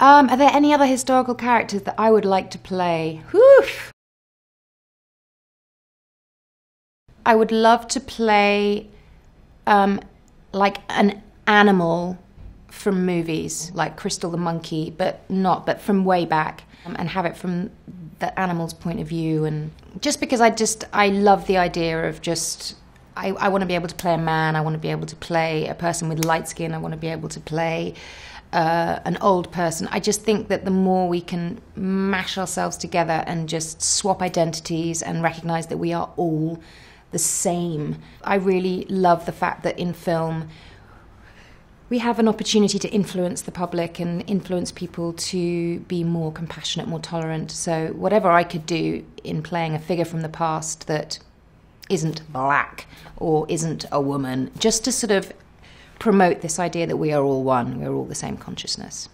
Um, are there any other historical characters that I would like to play? Whew. I would love to play um, like an animal from movies, like Crystal the monkey, but not, but from way back, um, and have it from the animal's point of view. And just because I just, I love the idea of just, I, I want to be able to play a man, I want to be able to play a person with light skin, I want to be able to play uh, an old person. I just think that the more we can mash ourselves together and just swap identities and recognize that we are all the same. I really love the fact that in film, we have an opportunity to influence the public and influence people to be more compassionate, more tolerant. So, whatever I could do in playing a figure from the past that isn't black or isn't a woman, just to sort of promote this idea that we are all one, we're all the same consciousness.